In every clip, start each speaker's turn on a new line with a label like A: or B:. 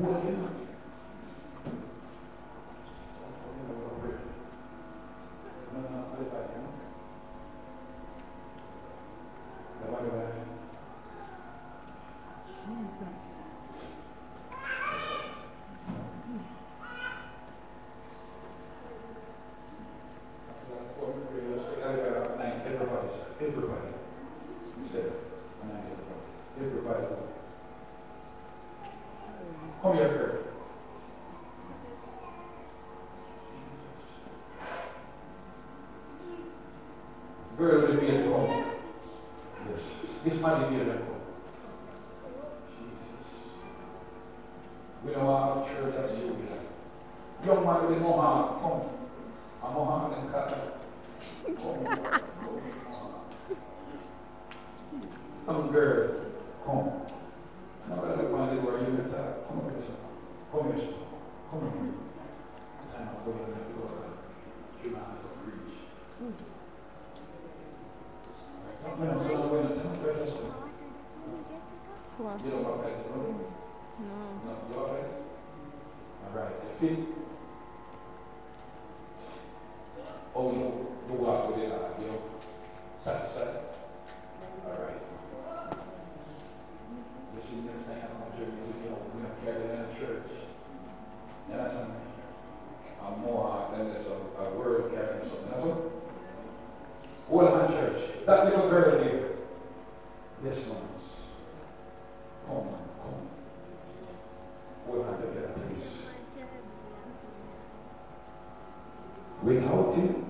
A: Well. Come here, girl. Girl be at home. Yes. This might will be at home. We don't want church as usual. Young man will be home. Come. Wow. You don't walk past the? No. No, you walk? All right. Feet. Oh, no. Without Him,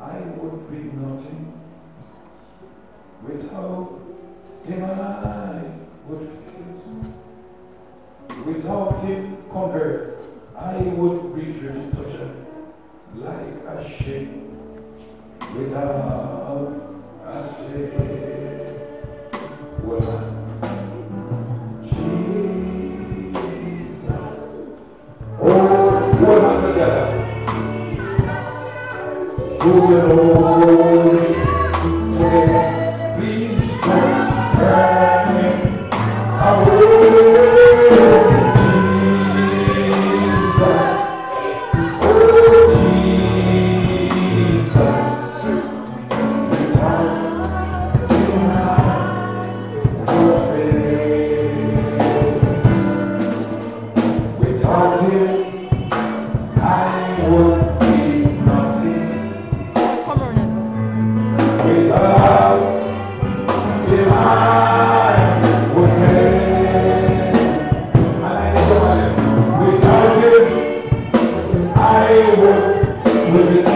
A: I would be nothing. Without Him, I would fail. Without Him, come here, I would be reputed like a sheep without a Savior. Holy, be I will. 보여주는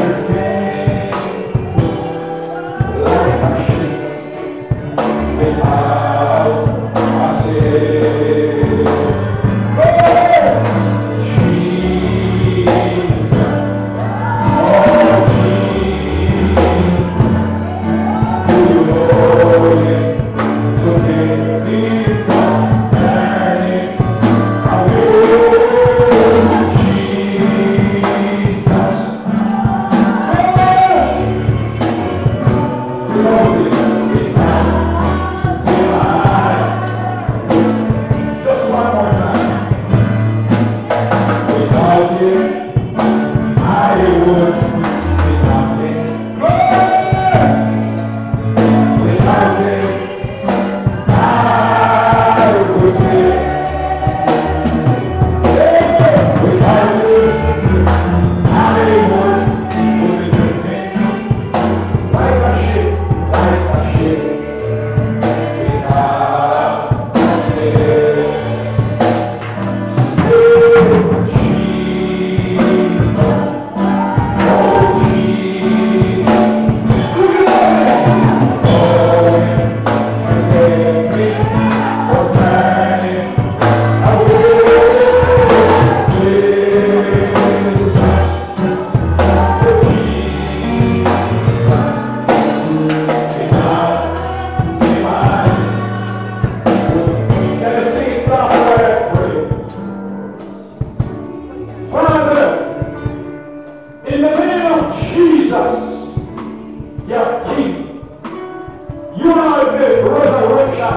A: You are the resurrection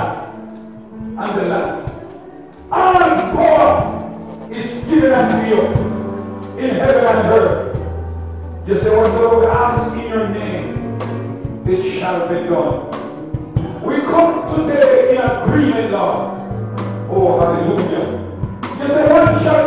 A: and the life. And power is given unto you in heaven and earth. You say, whatsoever we ask in your name, it shall be done. We come today in agreement, Lord. Oh, hallelujah. You say, what shall